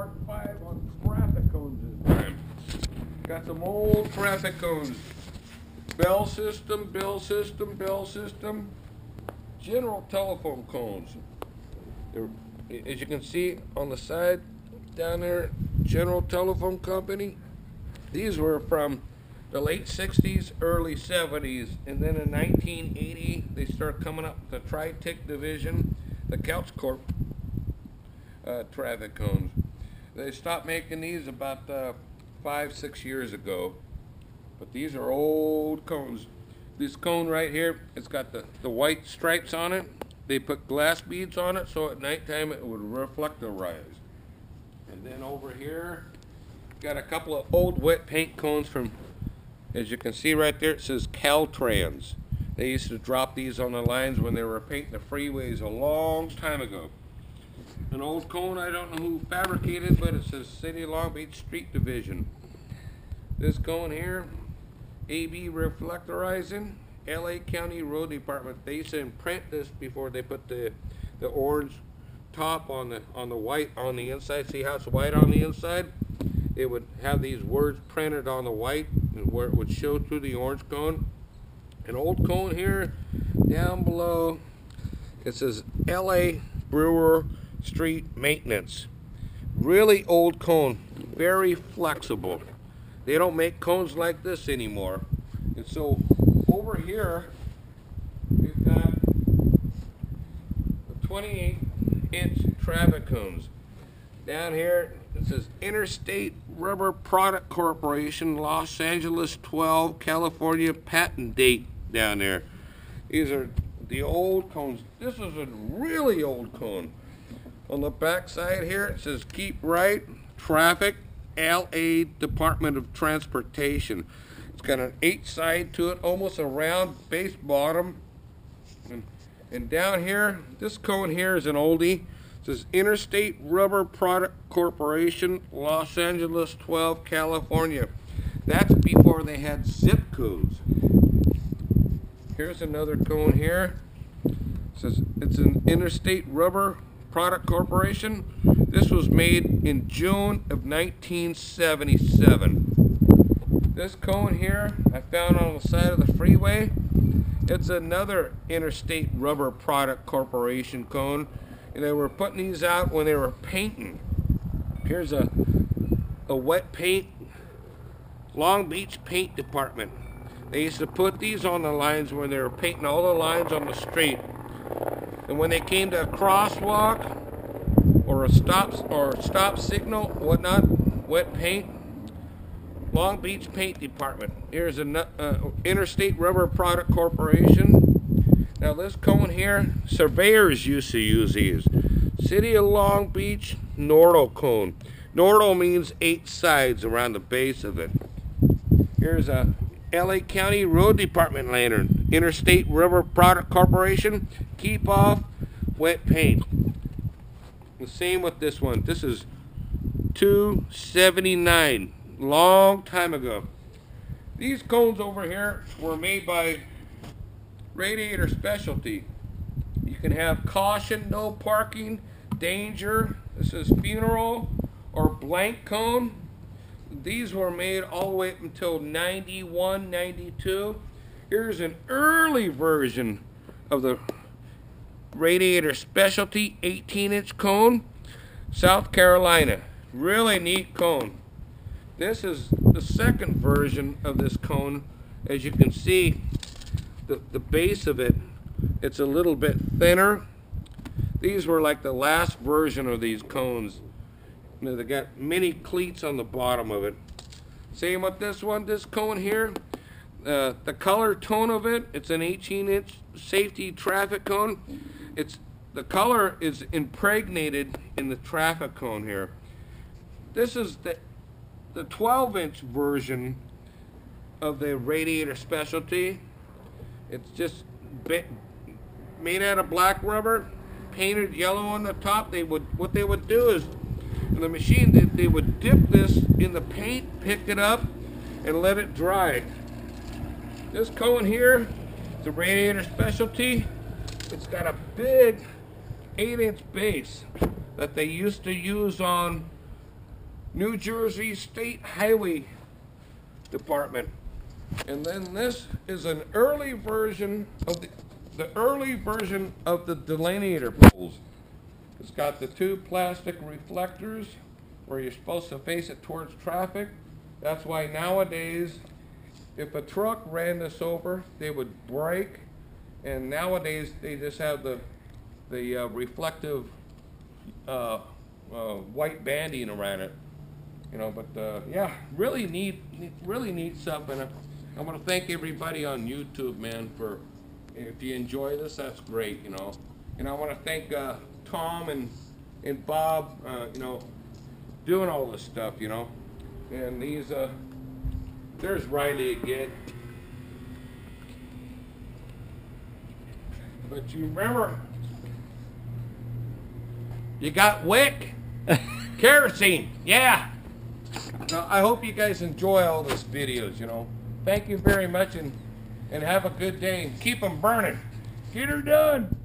part five on traffic cones this time. Got some old traffic cones. Bell system, bell system, bell system. General telephone cones. They're, as you can see on the side down there, General Telephone Company. These were from the late 60s, early 70s, and then in 1980 they start coming up the Tri-Tick division, the Couch Corp uh, traffic cones. They stopped making these about uh, five, six years ago, but these are old cones. This cone right here, it's got the, the white stripes on it. They put glass beads on it so at nighttime it would reflect the rise. And then over here, got a couple of old wet paint cones from as you can see right there, it says Caltrans. They used to drop these on the lines when they were painting the freeways a long time ago. An old cone, I don't know who fabricated, but it says City of Long Beach Street Division. This cone here, AB Reflectorizing, LA County Road Department. They used to imprint this before they put the the orange top on the on the white on the inside. See how it's white on the inside? It would have these words printed on the white where it would show through the orange cone. An old cone here down below. It says LA Bureau Street Maintenance. Really old cone, very flexible. They don't make cones like this anymore. And so over here, we've got the 28 inch traffic cones. Down here, it says Interstate Rubber Product Corporation, Los Angeles 12, California patent date down there. These are the old cones. This is a really old cone. On the back side here, it says keep right, traffic, LA Department of Transportation. It's got an eight side to it, almost a round base bottom. And, and down here, this cone here is an oldie. It says Interstate Rubber Product Corporation, Los Angeles 12, California. That's before they had zip codes. Here's another cone here. It says it's an Interstate Rubber Product Corporation. This was made in June of 1977. This cone here I found on the side of the freeway. It's another Interstate Rubber Product Corporation cone. And they were putting these out when they were painting. Here's a, a wet paint, Long Beach Paint Department. They used to put these on the lines when they were painting all the lines on the street. And when they came to a crosswalk or a stop or stop signal, whatnot, wet paint, Long Beach Paint Department. Here's an uh, Interstate Rubber Product Corporation. Now this cone here, surveyors used to use these. City of Long Beach, Nordal cone. Nordal means eight sides around the base of it. Here's a LA County Road Department lantern. Interstate Rubber Product Corporation. Keep off wet paint. The same with this one. This is 279. Long time ago. These cones over here were made by Radiator Specialty. You can have caution, no parking, danger. This is funeral or blank cone. These were made all the way up until 91, 92. Here's an early version of the Radiator Specialty 18 inch cone, South Carolina. Really neat cone. This is the second version of this cone. As you can see, the, the base of it, it's a little bit thinner. These were like the last version of these cones. You know, they got many cleats on the bottom of it. Same with this one, this cone here. Uh, the color tone of it, it's an 18 inch safety traffic cone. It's the color is impregnated in the traffic cone here. This is the the 12 inch version of the radiator specialty. It's just made out of black rubber, painted yellow on the top. They would what they would do is in the machine they, they would dip this in the paint, pick it up, and let it dry. This cone here, the radiator specialty. It's got a big 8 inch base that they used to use on New Jersey State Highway Department. And then this is an early version of the, the early version of the delineator poles. It's got the two plastic reflectors where you're supposed to face it towards traffic. That's why nowadays, if a truck ran this over, they would brake. And nowadays, they just have the, the uh, reflective uh, uh, white banding around it. You know, but uh, yeah, really neat, really. And uh, I want to thank everybody on YouTube, man, for if you enjoy this, that's great. You know, and I want to thank uh, Tom and and Bob. Uh, you know, doing all this stuff. You know, and these there's Riley again. But you remember, you got wick, kerosene, yeah. Now, I hope you guys enjoy all these videos, you know. Thank you very much and, and have a good day and keep them burning. Get her done.